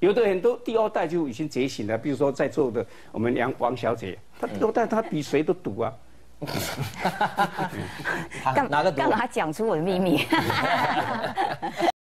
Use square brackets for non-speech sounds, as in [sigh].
有的很多第二代就已经觉醒了，比如说在座的我们杨王小姐，她第二代她比谁都赌 [laughs] 啊，干嘛讲出我的秘密？[laughs]